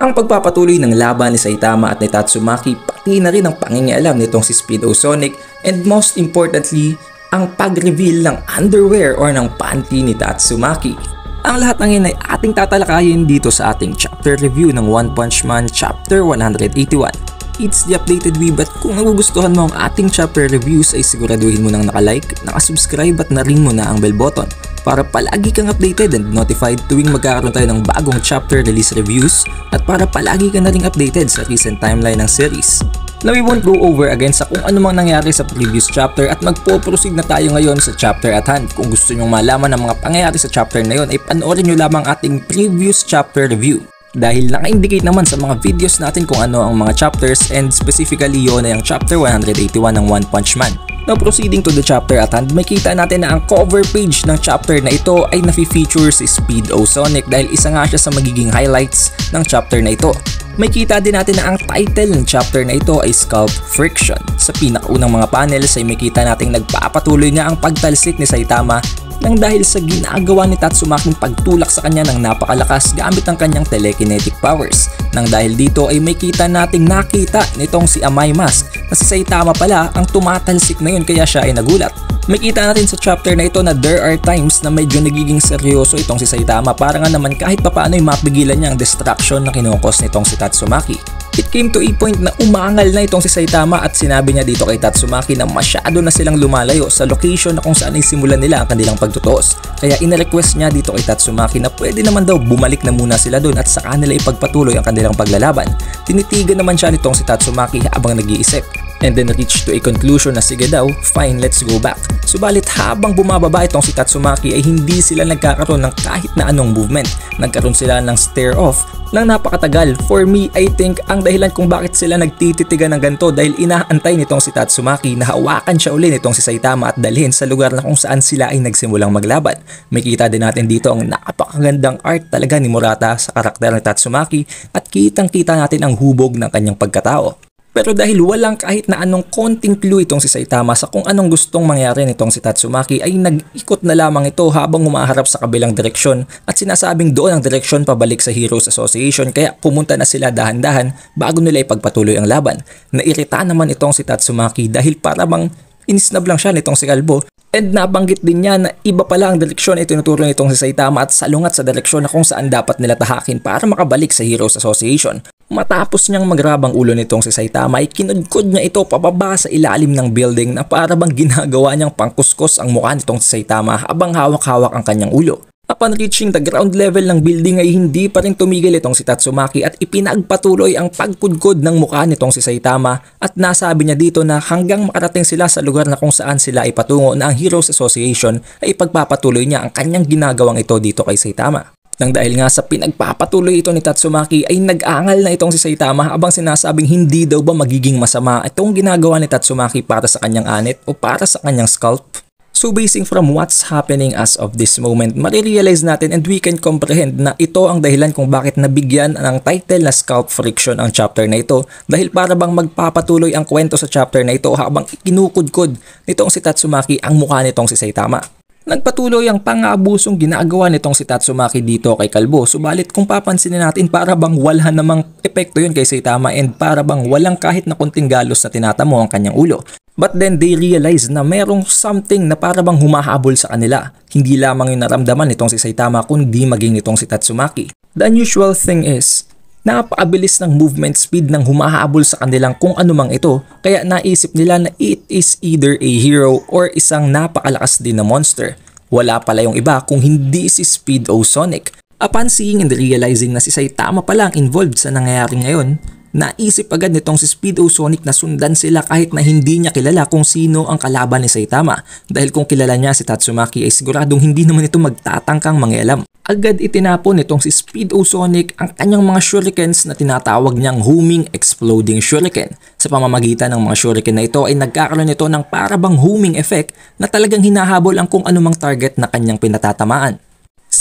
Ang pagpapatuloy ng laban ni Saitama at ni Tatsumaki pati na rin ang pangingialam nitong si Speedo Sonic and most importantly, ang pag-reveal ng underwear or ng panty ni Tatsumaki. Ang lahat ng yan ay ating tatalakayin dito sa ating chapter review ng One Punch Man Chapter 181. It's the updated weeb at kung nagugustuhan mo ang ating chapter reviews ay siguraduhin mo nang nakalike, nakasubscribe at na-ring mo na ang bell button para palagi kang updated and notified tuwing magkakaroon tayo ng bagong chapter release reviews at para palagi ka na ring updated sa recent timeline ng series. Now we won't go over again sa kung ano mang nangyari sa previous chapter at magpo-proceed na tayo ngayon sa chapter at hand. Kung gusto nyong malaman ang mga pangyayari sa chapter na yon ay panoorin nyo lamang ating previous chapter review. Dahil naka-indicate naman sa mga videos natin kung ano ang mga chapters and specifically yon ay ang chapter 181 ng One Punch Man. Now proceeding to the chapter at hand, makita natin na ang cover page ng chapter na ito ay nafi-feature si Speed O Sonic dahil isa nga siya sa magiging highlights ng chapter na ito. Makita din natin na ang title ng chapter na ito ay Scalp Friction. Sa pinakaunang mga panels ay makita natin nagpapatuloy nga ang pagtalsik ni Saitama nang dahil sa ginagawa ni Tatsumaking pagtulak sa kanya ng napakalakas gamit ang kanyang telekinetic powers. Nang dahil dito ay may kita nating nakita nitong si Amay Mask na si Saitama pala ang tumatalsik na yun kaya siya ay nagulat. Makita natin sa chapter na ito na there are times na medyo nagiging seryoso itong si Saitama para nga naman kahit papaano ay mapigilan niya ang destruction na kinukos nitong si Tatsumaki. It came to a point na umangal na itong si Saitama at sinabi niya dito kay Tatsumaki na masyado na silang lumalayo sa location na kung saan ay simulan nila ang kanilang pagtutuos. Kaya ina-request niya dito kay Tatsumaki na pwede naman daw bumalik na muna sila doon at saka nila ipagpatuloy ang kanilang paglalaban. Tinitigan naman siya nitong si Tatsumaki habang nag-iisip and then reach to a conclusion na sige daw, fine let's go back. Subalit habang bumababa itong si Tatsumaki ay hindi sila nagkakaroon ng kahit na anong movement. Nagkaroon sila ng stare off lang napakatagal. For me, I think ang dahilan kung bakit sila nagtititigan ng ganito dahil inaantay nitong si Tatsumaki na hawakan siya uli nitong si Saitama at dalhin sa lugar na kung saan sila ay nagsimulang maglaban. Makita din natin dito ang napakagandang art talaga ni Murata sa karakter ni Tatsumaki at kitang kita natin ang hubog ng kanyang pagkatao. Pero dahil walang kahit na anong konting clue itong si Saitama sa kung anong gustong mangyari nitong si Tatsumaki ay nag-ikot na lamang ito habang humaharap sa kabilang direksyon at sinasabing doon ang direksyon pabalik sa Heroes Association kaya pumunta na sila dahan-dahan bago nila ipagpatuloy ang laban. Nairita naman itong si Tatsumaki dahil para bang inisnab lang siya nitong si Kalbo And nabanggit din niya na iba pala ang direksyon ay tinuturo nitong si Saitama at salungat sa direksyon na kung saan dapat nila tahakin para makabalik sa Heroes Association. Matapos niyang magrabang ulo nitong si Saitama ay kinudkod niya ito pababa sa ilalim ng building na para bang ginagawa niyang pangkuskos ang mukha nitong si Saitama habang hawak-hawak ang kanyang ulo. Upon reaching the ground level ng building ay hindi pa rin tumigil itong si Tatsumaki at ipinagpatuloy ang pagkudkod ng mukha nitong si Saitama at nasabi niya dito na hanggang makarating sila sa lugar na kung saan sila ipatungo na ang Heroes Association ay ipagpapatuloy niya ang kanyang ginagawang ito dito kay Saitama. Nang dahil nga sa pinagpapatuloy ito ni Tatsumaki ay nag-aangal na itong si Saitama habang sinasabing hindi daw ba magiging masama itong ginagawa ni Tatsumaki para sa kanyang anit o para sa kanyang scalp. So basing from what's happening as of this moment, marirealize natin and we can comprehend na ito ang dahilan kung bakit nabigyan ng title na Scalp Friction ang chapter na ito dahil para bang magpapatuloy ang kwento sa chapter na ito habang ikinukudkod nitong si Tatsumaki ang mukha nitong si Saitama. Nagpatuloy ang pang-aabusong ginagawa nitong si Tatsumaki dito kay Kalbo. Subalit kung papansinin natin para bang wala namang epekto yun kay Saitama and para bang walang kahit na kunting galos na tinatamo ang kanyang ulo. But then they realize na merong something na para bang humahabol sa kanila. Hindi lamang yung naramdaman nitong si Saitama kundi maging nitong si Tatsumaki. The unusual thing is, Napakabilis ng movement speed ng humahabol sa kanilang kung ano mang ito kaya naisip nila na it is either a hero or isang napakalakas din na monster. Wala pala yung iba kung hindi si Speed o Sonic. Upon seeing and realizing na si Saitama pala ang involved sa nangyayari ngayon, Naisip agad nitong si Speedo Sonic na sundan sila kahit na hindi niya kilala kung sino ang kalaban ni Saitama dahil kung kilala niya si Tatsumaki ay siguradong hindi naman ito magtatangkang mangialam. Agad itinapon nitong si Speedo Sonic ang kanyang mga shurikens na tinatawag niyang Huming Exploding Shuriken. Sa pamamagitan ng mga shuriken na ito ay nagkakaroon nito ng parabang huming effect na talagang hinahabol ang kung anumang target na kanyang pinatatamaan.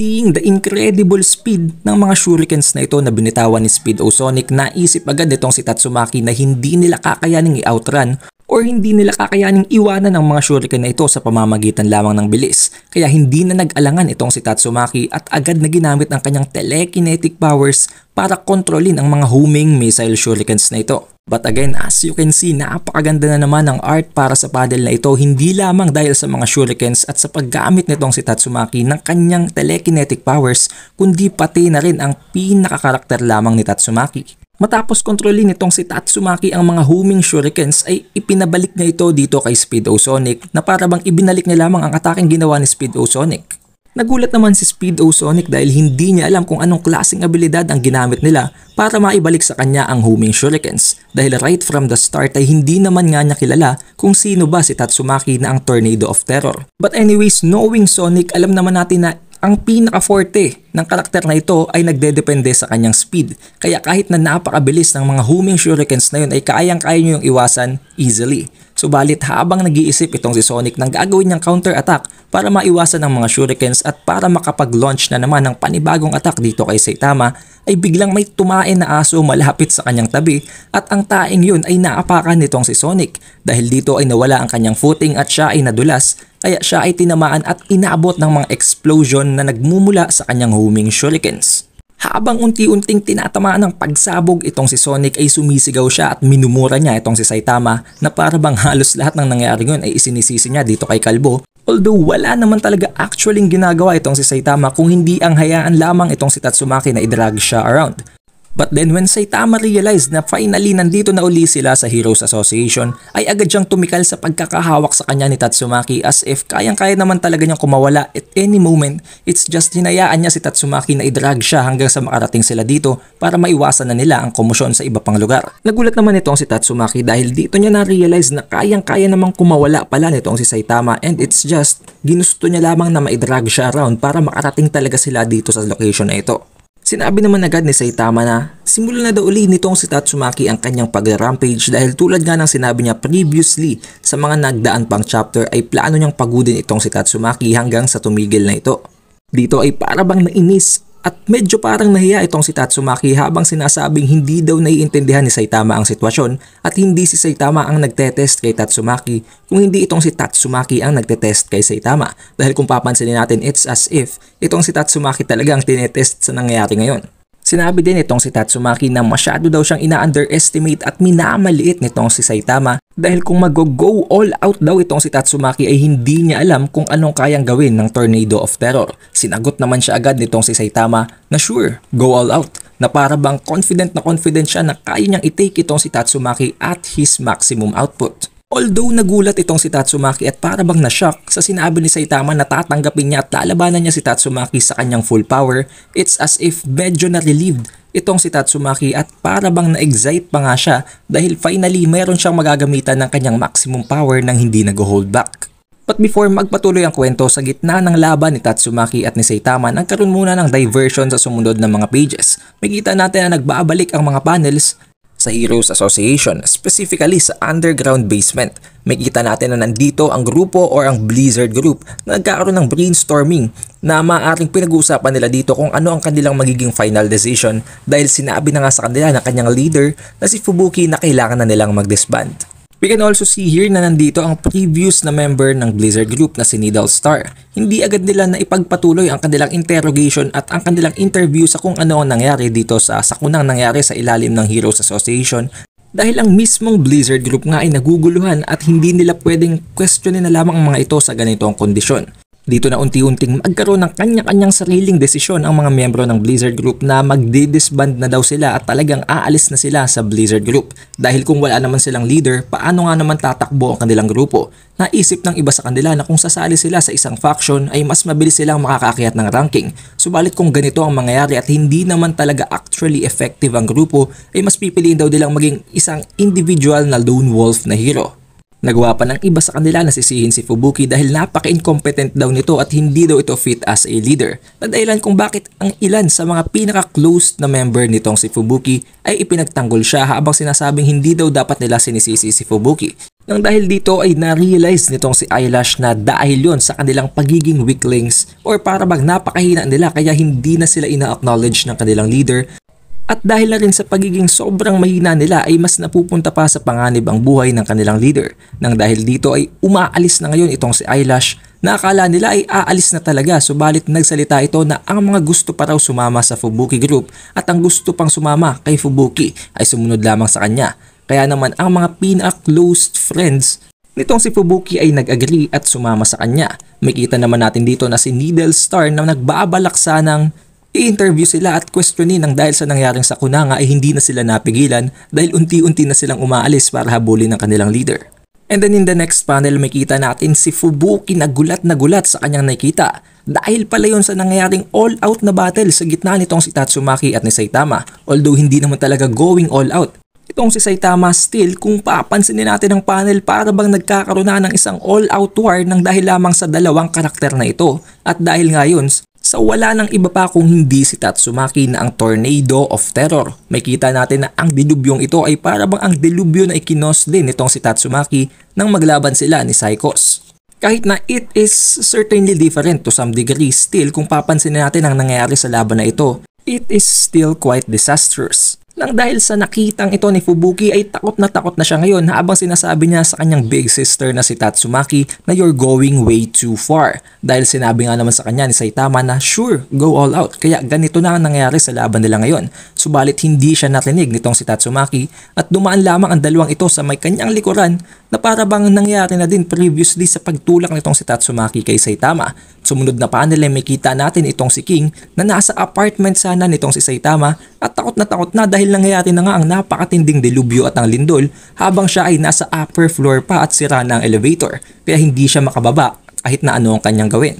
Seeing the incredible speed ng mga shurikens na ito na binitawan ni Speed o Sonic, naisip agad nitong si Tatsumaki na hindi nila kakayaning i-outrun or hindi nila kakayaning iwanan ang mga shuriken na ito sa pamamagitan lamang ng bilis. Kaya hindi na nag-alangan itong si Tatsumaki at agad na ginamit ang kanyang telekinetic powers para kontrolin ang mga homing missile shurikens na ito. But again, as you can see, napakaganda na naman ang art para sa paddle na ito hindi lamang dahil sa mga shurikens at sa paggamit nitong si Tatsumaki ng kanyang telekinetic powers kundi pati na rin ang pinakakarakter lamang ni Tatsumaki. Matapos kontrolin nitong si Tatsumaki ang mga homing shurikens ay ipinabalik niya ito dito kay Speedo Sonic na para bang ibinalik niya lamang ang ataking ginawa ni Speedo Sonic. Nagulat naman si Speedo Sonic dahil hindi niya alam kung anong klaseng abilidad ang ginamit nila para maibalik sa kanya ang homing shurikens dahil right from the start ay hindi naman nga niya kilala kung sino ba si Tatsumaki na ang Tornado of Terror. But anyways, knowing Sonic, alam naman natin na ang pinaka-forte ng karakter na ito ay nagdedepende sa kanyang speed. Kaya kahit na napakabilis ng mga homing shurikens na yun ay kayang-kaya nyo yung iwasan easily. Subalit habang nag-iisip itong si Sonic ng gagawin niyang counter-attack para maiwasan ang mga shurikens at para makapag-launch na naman ng panibagong attack dito kay Saitama ay biglang may tumain na aso malapit sa kanyang tabi at ang taing yun ay naapakan nitong si Sonic dahil dito ay nawala ang kanyang footing at siya ay nadulas kaya siya ay tinamaan at inaabot ng mga explosion na nagmumula sa kanyang homing shurikens. Habang unti-unting tinatamaan ng pagsabog itong si Sonic ay sumisigaw siya at minumura niya itong si Saitama na para bang halos lahat ng nangyari ngayon ay isinisisi niya dito kay Kalbo Although wala naman talaga actually ginagawa itong si Saitama kung hindi ang hayaan lamang itong si Tatsumaki na idrag siya around. But then when Saitama realized na finally nandito na uli sila sa Heroes Association, ay agad siyang tumikal sa pagkakahawak sa kanya ni Tatsumaki as if kayang-kaya naman talaga niyang kumawala at any moment. It's just hinayaan niya si Tatsumaki na idrag siya hanggang sa makarating sila dito para maiwasan na nila ang komosyon sa iba pang lugar. Nagulat naman itong si Tatsumaki dahil dito niya na-realize na kayang-kaya namang kumawala pala nitong si Saitama and it's just ginusto niya lamang na maidrag siya around para makarating talaga sila dito sa location na ito. Sinabi naman agad ni Saitama na simulan na daw uli nitong si Tatsumaki ang kanyang pag-rampage dahil tulad nga ng sinabi niya previously sa mga nagdaan pang chapter ay plano niyang pagudin itong si Tatsumaki hanggang sa tumigil na ito. Dito ay para bang nainis at medyo parang nahiya itong si Tatsumaki habang sinasabing hindi daw naiintindihan ni Saitama ang sitwasyon at hindi si Saitama ang nagtetest kay Tatsumaki kung hindi itong si Tatsumaki ang nagtetest kay Saitama dahil kung papansinin natin it's as if itong si Tatsumaki talaga ang tinetest sa nangyayari ngayon. Sinabi din itong si Tatsumaki na masyado daw siyang ina-underestimate at minamaliit nitong si Saitama dahil kung mag-go all out daw itong si Tatsumaki ay hindi niya alam kung anong kayang gawin ng Tornado of Terror. Sinagot naman siya agad nitong si Saitama na sure, go all out na para bang confident na confident siya na kaya niyang i-take itong si Tatsumaki at his maximum output. Although nagulat itong si Tatsumaki at para bang na-shock sa sinabi ni Saitama na tatanggapin niya at lalabanan niya si Tatsumaki sa kanyang full power, it's as if medyo na-relieved itong si Tatsumaki at para bang na-excite pa nga siya dahil finally meron siyang magagamitan ng kanyang maximum power nang hindi nag-hold back. But before magpatuloy ang kwento sa gitna ng laban ni Tatsumaki at ni Saitama, nagkaroon muna ng diversion sa sumunod na mga pages. Makita natin na nagbabalik ang mga panels sa Heroes Association, specifically sa underground basement. Makita natin na nandito ang grupo or ang Blizzard Group na nagkakaroon ng brainstorming na maaaring pinag-uusapan nila dito kung ano ang kanilang magiging final decision dahil sinabi na nga sa kanila ng kanyang leader na si Fubuki na kailangan na nilang mag-disband. We can also see here na nandito ang previous na member ng Blizzard Group na si Needle Star. Hindi agad nila na ipagpatuloy ang kanilang interrogation at ang kanilang interview sa kung ano ang nangyari dito sa sakunang nangyari sa ilalim ng Heroes Association dahil ang mismong Blizzard Group nga ay naguguluhan at hindi nila pwedeng questionin na lamang ang mga ito sa ganitong kondisyon. Dito na unti-unting magkaroon ng kanya-kanyang sariling desisyon ang mga miyembro ng Blizzard Group na magdi-disband na daw sila at talagang aalis na sila sa Blizzard Group. Dahil kung wala naman silang leader, paano nga naman tatakbo ang kanilang grupo? Naisip ng iba sa kanila na kung sasali sila sa isang faction ay mas mabilis silang makakakyat ng ranking. Subalit kung ganito ang mangyayari at hindi naman talaga actually effective ang grupo, ay mas pipiliin daw nilang maging isang individual na lone wolf na hero. Nagawa pa ng iba sa kanila na sisihin si Fubuki dahil napaka-incompetent daw nito at hindi daw ito fit as a leader. Na dahilan kung bakit ang ilan sa mga pinaka-close na member nitong si Fubuki ay ipinagtanggol siya habang sinasabing hindi daw dapat nila sinisisi si Fubuki. Nang dahil dito ay na-realize nitong si Eyelash na dahil yon sa kanilang pagiging weaklings or para bang napakahina nila kaya hindi na sila ina-acknowledge ng kanilang leader At dahil na rin sa pagiging sobrang mahina nila ay mas napupunta pa sa panganib ang buhay ng kanilang leader. Nang dahil dito ay umaalis na ngayon itong si Eyelash na akala nila ay aalis na talaga subalit nagsalita ito na ang mga gusto pa raw sumama sa Fubuki Group at ang gusto pang sumama kay Fubuki ay sumunod lamang sa kanya. Kaya naman ang mga pinaka-closed friends nitong si Fubuki ay nag-agree at sumama sa kanya. May kita naman natin dito na si Needle Star na nagbabalak sanang I-interview sila at questionin nang dahil sa nangyaring sa Kunanga ay hindi na sila napigilan dahil unti-unti na silang umaalis para habulin ng kanilang leader. And then in the next panel makita natin si Fubuki na gulat na gulat sa kanyang nakita dahil pala yun sa nangyayaring all-out na battle sa gitna nitong si Tatsumaki at ni Saitama although hindi naman talaga going all out. Itong si Saitama still kung papansinin natin ang panel para bang nagkakaroon na ng isang all-out war ng dahil lamang sa dalawang karakter na ito at dahil ngayon sa wala ng iba pa kung hindi si Tatsumaki na ang Tornado of Terror. May kita natin na ang dilubyong ito ay para bang ang dilubyo na ikinos din nitong si Tatsumaki nang maglaban sila ni Psychos. Kahit na it is certainly different to some degree still kung papansin natin ang nangyayari sa laban na ito, it is still quite disastrous. Nang dahil sa nakitang ito ni Fubuki ay takot na takot na siya ngayon habang sinasabi niya sa kanyang big sister na si Tatsumaki na you're going way too far. Dahil sinabi nga naman sa kanya ni Saitama na sure, go all out. Kaya ganito na ang nangyari sa laban nila ngayon. Subalit hindi siya narinig nitong si Tatsumaki at dumaan lamang ang dalawang ito sa may kanyang likuran na para bang nangyari na din previously sa pagtulak nitong si Tatsumaki kay Saitama. Sumunod na panel ay may kita natin itong si King na nasa apartment sana nitong si Saitama at takot na takot na dahil nangyayari na nga ang napakatinding delubyo at ang lindol habang siya ay nasa upper floor pa at sira na ang elevator kaya hindi siya makababa kahit na ano ang kanyang gawin.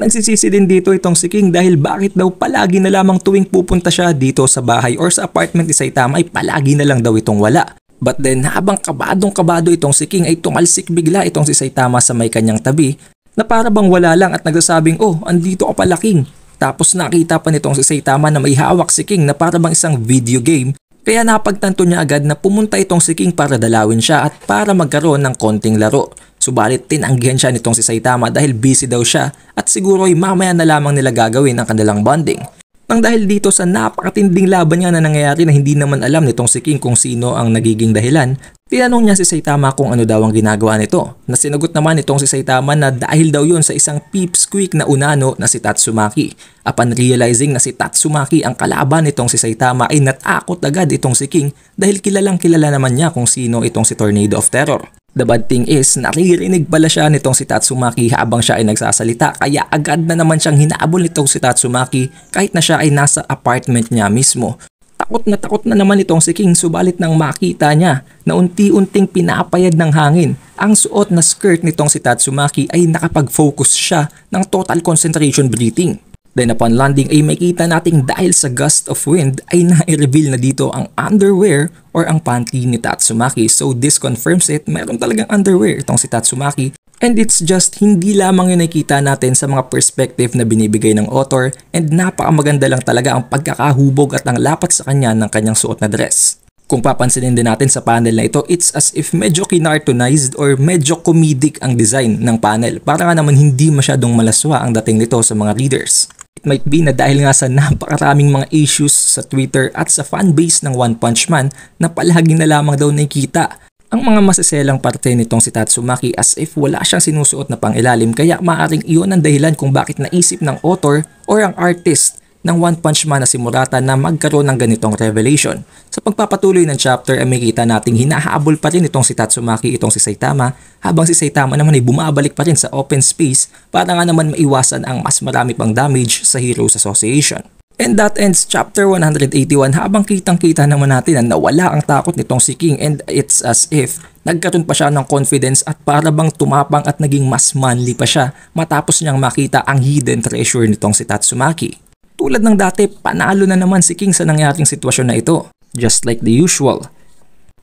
Nagsisisi din dito itong si King dahil bakit daw palagi na lamang tuwing pupunta siya dito sa bahay or sa apartment ni Saitama ay palagi na lang daw itong wala. But then habang kabadong kabado itong si King ay tumalsik bigla itong si Saitama sa may kanyang tabi na para bang wala lang at nagsasabing oh andito ka pala King. Tapos nakita pa nitong si Saitama na may hawak si King na para bang isang video game kaya napagtanto niya agad na pumunta itong si King para dalawin siya at para magkaroon ng konting laro. Subalit tinanggihan siya nitong si Saitama dahil busy daw siya at siguro ay mamaya na lamang nila gagawin ang kanilang bonding. Nang dahil dito sa napakatinding laban nga na nangyayari na hindi naman alam nitong si King kung sino ang nagiging dahilan, tinanong niya si Saitama kung ano daw ang ginagawa nito. Na sinagot naman nitong si Saitama na dahil daw yun sa isang peepsqueak na unano na si Tatsumaki. Upon realizing na si Tatsumaki ang kalaban nitong si Saitama ay natakot agad itong si King dahil kilalang kilala naman niya kung sino itong si Tornado of Terror. The bad thing is, naririnig pala siya nitong si Tatsumaki habang siya ay nagsasalita kaya agad na naman siyang hinabol nitong si Tatsumaki kahit na siya ay nasa apartment niya mismo. Takot na takot na naman itong si King subalit nang makita niya na unti-unting pinapayad ng hangin. Ang suot na skirt nitong si Tatsumaki ay nakapag-focus siya ng total concentration breathing. Then upon landing ay makita nating dahil sa gust of wind ay na-reveal na dito ang underwear or ang panty ni Tatsumaki. So this confirms it, meron talagang underwear itong si Tatsumaki. And it's just hindi lamang yung nakita natin sa mga perspective na binibigay ng author and napakamaganda lang talaga ang pagkakahubog at ang lapat sa kanya ng kanyang suot na dress. Kung papansinin din natin sa panel na ito, it's as if medyo kinartonized or medyo comedic ang design ng panel. Para nga naman hindi masyadong malaswa ang dating nito sa mga readers. Might be na dahil nga sa napakaraming mga issues sa Twitter at sa fanbase ng One Punch Man na palagi na lamang daw nakikita. Ang mga masaselang parte nitong si Tatsumaki as if wala siyang sinusuot na pangilalim kaya maaring iyon ang dahilan kung bakit naisip ng author or ang artist ng One Punch Man na si Murata na magkaroon ng ganitong revelation. Sa pagpapatuloy ng chapter ay makita nating hinahabol pa rin itong si Tatsumaki itong si Saitama habang si Saitama naman ay bumabalik pa rin sa open space para nga naman maiwasan ang mas marami pang damage sa Heroes Association. And that ends chapter 181 habang kitang-kita naman natin na nawala ang takot nitong si King and it's as if nagkaroon pa siya ng confidence at para bang tumapang at naging mas manly pa siya matapos niyang makita ang hidden treasure nitong si Tatsumaki. Tulad ng dati, panalo na naman si King sa nangyaring sitwasyon na ito. Just like the usual.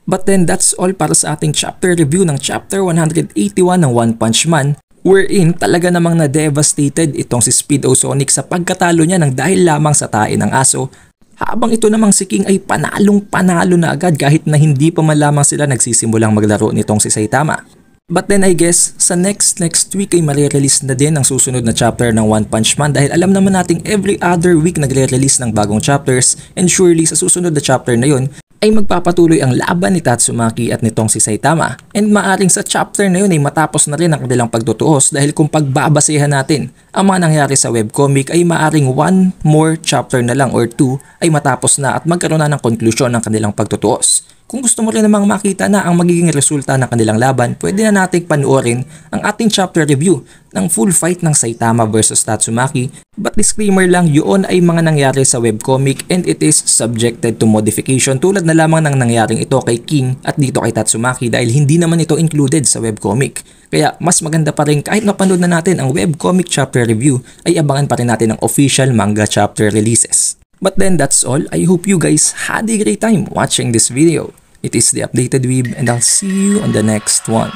But then that's all para sa ating chapter review ng chapter 181 ng One Punch Man wherein talaga namang na-devastated itong si Speed Sonic sa pagkatalo niya ng dahil lamang sa tae ng aso habang ito namang si King ay panalong panalo na agad kahit na hindi pa man lamang sila nagsisimulang maglaro nitong si Saitama. But then I guess sa next next week ay marirelease na din ang susunod na chapter ng One Punch Man dahil alam naman nating every other week nagre-release ng bagong chapters and surely sa susunod na chapter na yun ay magpapatuloy ang laban ni Tatsumaki at nitong si Saitama. And maaring sa chapter na yun ay matapos na rin ang kanilang pagtutuos dahil kung pagbabasehan natin ang mga nangyari sa webcomic ay maaring one more chapter na lang or two ay matapos na at magkaroon na ng conclusion ng kanilang pagtutuos. Kung gusto mo rin namang makita na ang magiging resulta ng kanilang laban, pwede na nating panoorin ang ating chapter review ng full fight ng Saitama versus Tatsumaki. But disclaimer lang, yun ay mga nangyari sa webcomic and it is subjected to modification tulad na lamang ng nangyaring ito kay King at dito kay Tatsumaki dahil hindi naman ito included sa webcomic. Kaya mas maganda pa rin kahit napanood na natin ang webcomic chapter review ay abangan pa rin natin ang official manga chapter releases. But then that's all. I hope you guys had a great time watching this video. It is the Updated Weeb and I'll see you on the next one.